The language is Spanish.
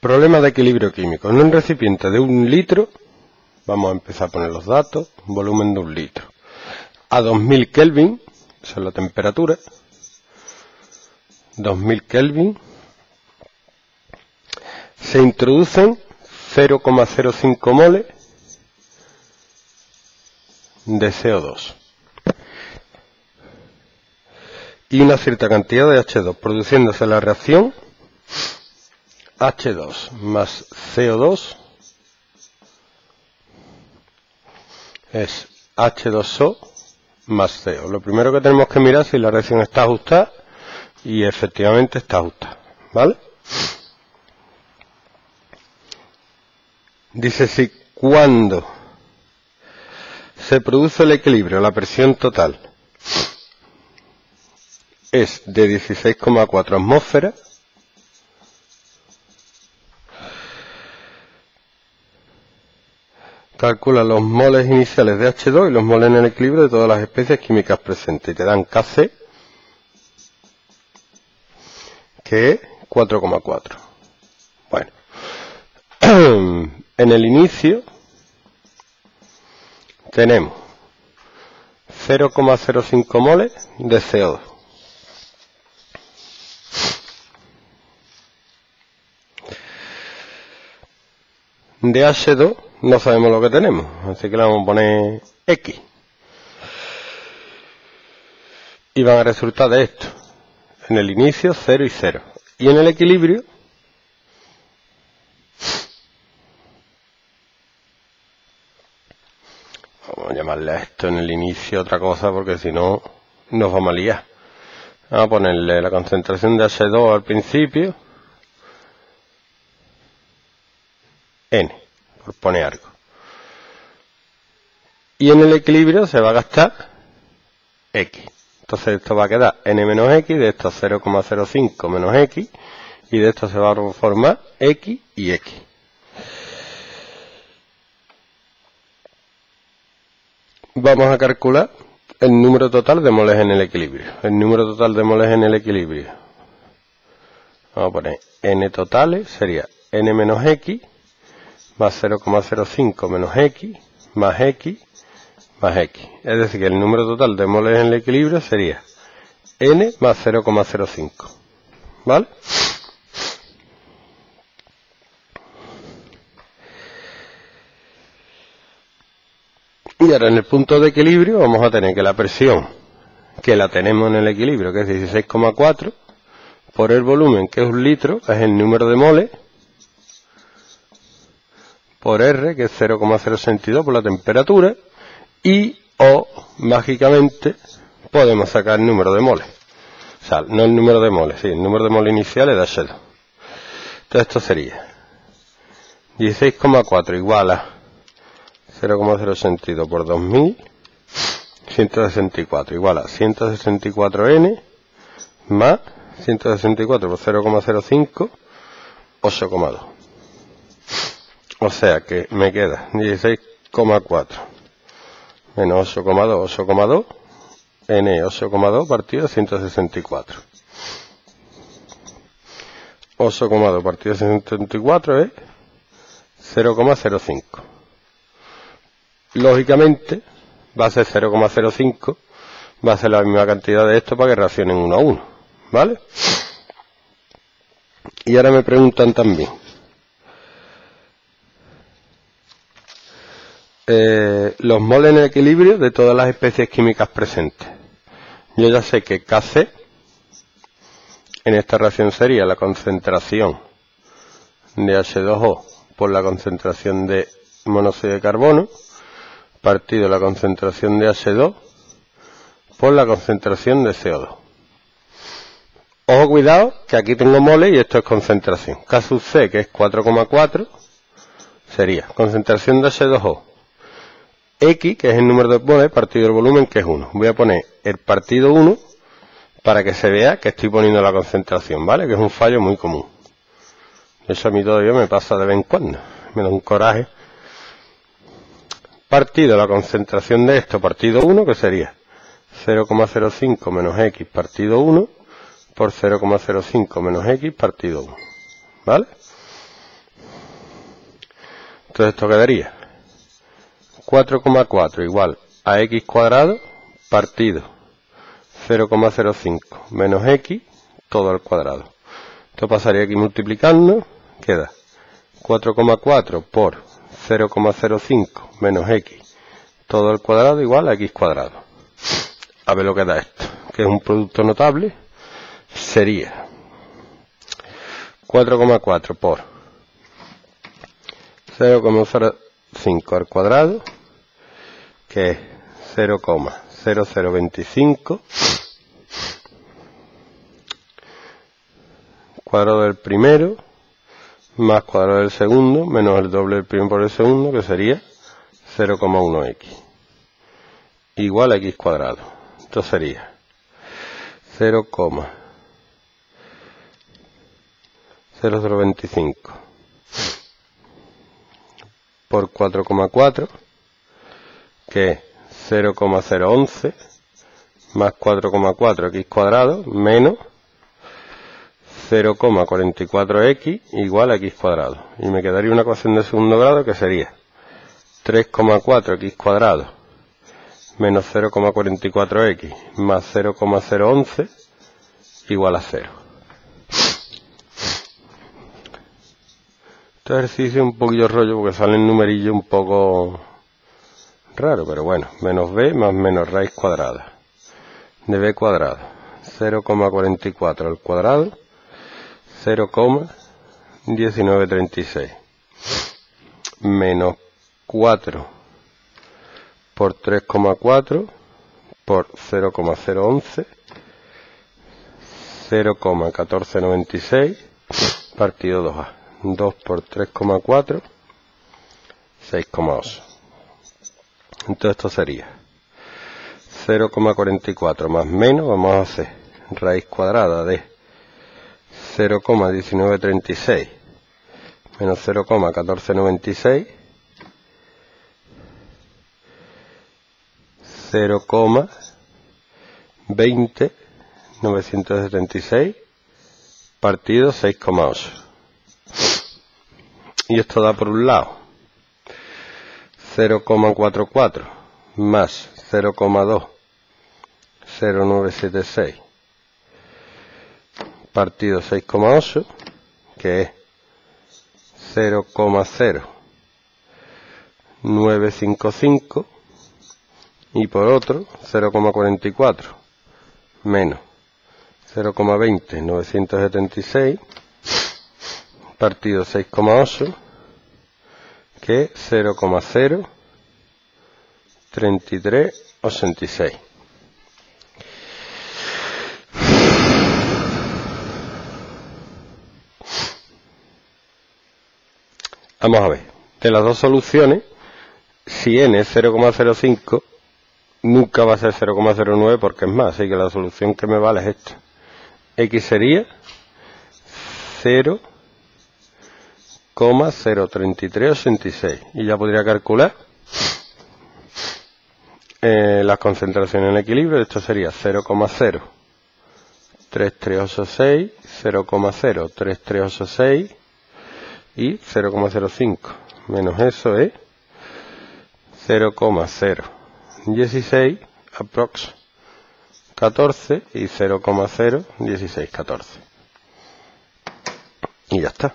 Problema de equilibrio químico. En un recipiente de un litro, vamos a empezar a poner los datos, volumen de un litro. A 2000 Kelvin, esa es la temperatura, 2000 Kelvin, se introducen 0,05 moles de CO2 y una cierta cantidad de H2, produciéndose la reacción H2 más CO2 es H2O más CO. Lo primero que tenemos que mirar es si la reacción está ajustada y efectivamente está ajustada. ¿Vale? Dice si cuando se produce el equilibrio, la presión total es de 16,4 atmósferas, calcula los moles iniciales de H2 y los moles en el equilibrio de todas las especies químicas presentes. Y te dan Kc que es 4,4 bueno. En el inicio tenemos 0,05 moles de CO2 de H2 no sabemos lo que tenemos, así que le vamos a poner X. Y van a resultar de esto. En el inicio 0 y 0. Y en el equilibrio vamos a llamarle a esto en el inicio otra cosa porque si no nos vamos a liar. Vamos a ponerle la concentración de H2 al principio n, por poner algo. Y en el equilibrio se va a gastar x. Entonces esto va a quedar n menos x, de esto 0,05 menos x, y de esto se va a formar x y x. Vamos a calcular el número total de moles en el equilibrio. El número total de moles en el equilibrio. Vamos a poner n totales, sería n menos x más 0,05 menos x más x más x. Es decir, que el número total de moles en el equilibrio sería n más 0,05. ¿Vale? Y ahora en el punto de equilibrio vamos a tener que la presión que la tenemos en el equilibrio, que es 16,4, por el volumen, que es un litro, es el número de moles, por R, que es 0,062 por la temperatura, y O, mágicamente, podemos sacar el número de moles. O sea, no el número de moles, sí, el número de moles inicial es de H2. Entonces esto sería 16,4 igual a 0,062 por 2000, 164 igual a 164n más 164 por 0,05, 8,2. O sea que me queda 16,4 menos 8,2, 8,2, n 8,2 partido de 164. 8,2 partido de 164 es 0,05. Lógicamente va a ser 0,05, va a ser la misma cantidad de esto para que reaccionen uno a uno. ¿Vale? Y ahora me preguntan también, Eh, los moles en equilibrio de todas las especies químicas presentes. Yo ya sé que Kc en esta reacción sería la concentración de H2O por la concentración de monóxido de carbono partido la concentración de H2 por la concentración de CO2. Ojo cuidado que aquí tengo moles y esto es concentración. K C que es 4,4 sería concentración de H2O X, que es el número de moles, partido del volumen, que es 1. Voy a poner el partido 1 para que se vea que estoy poniendo la concentración, ¿vale? Que es un fallo muy común. Eso a mí todavía me pasa de vez en cuando. Me da un coraje. Partido la concentración de esto, partido 1, que sería 0,05 menos x partido 1 por 0,05 menos x partido 1. ¿Vale? Entonces esto quedaría 4,4 igual a x cuadrado partido 0,05 menos x todo al cuadrado. Esto pasaría aquí multiplicando, queda 4,4 por 0,05 menos x todo al cuadrado igual a x cuadrado. A ver lo que da esto, que es un producto notable, sería 4,4 por 0,05 al cuadrado, que es 0,0025 cuadrado del primero más cuadrado del segundo menos el doble del primero por el segundo que sería 0,1x igual a x cuadrado. Esto sería 0,0025 por 4,4 que es 0,011 más 4,4 x cuadrado menos 0,44x igual a x cuadrado. Y me quedaría una ecuación de segundo grado que sería 3,4x cuadrado menos 0,44x más 0,011 igual a 0. Este ejercicio es un poquillo rollo porque sale el numerillo un poco raro, pero bueno, menos b más menos raíz cuadrada. De b cuadrado 0,44 al cuadrado 0,1936 menos 4 por 3,4 por 0,011 0,1496 partido 2A 2 por 3,4 6,8 entonces esto sería 0,44 más menos vamos a hacer raíz cuadrada de 0,1936 menos 0,1496 0,20 976 partido 6,8 y esto da por un lado 0,44 más 0,2 0976 partido 6,8 que es 0,0955 y por otro 0,44 menos 0,20 976 partido 6,8 que es 0,0 3386 Vamos a ver, de las dos soluciones, si n es 0,05, nunca va a ser 0,09 porque es más, así que la solución que me vale es esta. X sería 0,03386 y ya podría calcular eh, las concentraciones en equilibrio, esto sería 0,03386, 0,03386 y 0,05 menos eso es 0,016 aprox 14 y 0,01614 y ya está